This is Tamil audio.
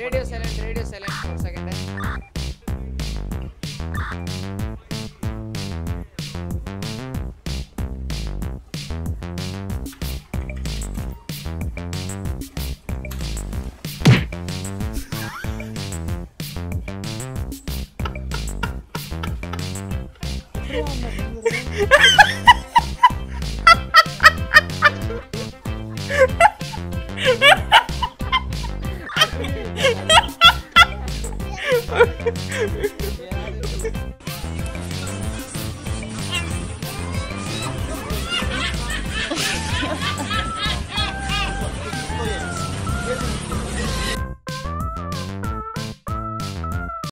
ரேடியோ சைலண்ட் ரேடியோ சைலண்ட் ஒரு second Ha ha ha! yeah,